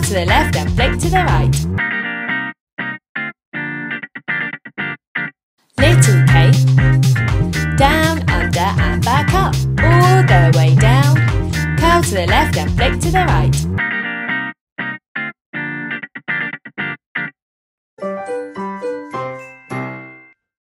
to the left and flick to the right. Little K. Down, under and back up. All the way down. Curl to the left and flick to the right.